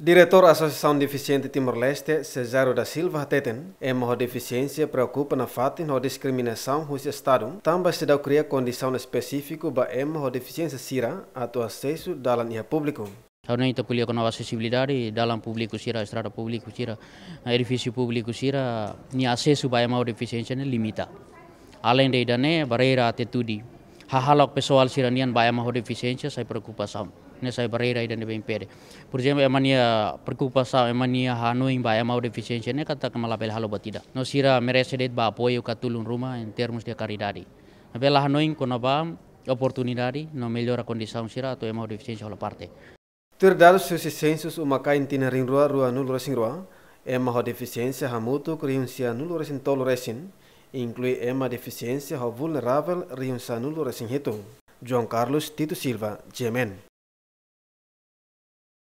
Diretor Associação Deficiente Timor-Leste, Cesaro da Silva Teten, é uma deficiência preocupa na fato na discriminação no Estado, também se dá criar condição específica para uma deficiência sira ao acesso da linha público. Karena itu kuliah acessibilidade dalam público sira, estrada público sira, edifício público sira, ni acesso para mau deficiência ne limita. Além de dane, barreira atitude. Hal-hal pessoal sira nian para mau deficiência, saya preocupação nessa barreira ainda bem impede. Por exemplo, a mania preocupação, a mania hanoi ba mau deficiência ne kata kamalapel halo batida. No sira merece det ba apoio katulun rumah em termos de caridade. Bela hanoi kono ba oportunidade no melhora condição sira atau mau deficiência hola parte. Ter dados suficientes uma caintina ring rua rua nulo racing rua, ema deficiência hamutu kriunsia nulo racing tolo racing, inclui ema deficiência ho vulnerável riunsa nulo racing hitung. João Carlos Tito Silva, GMN.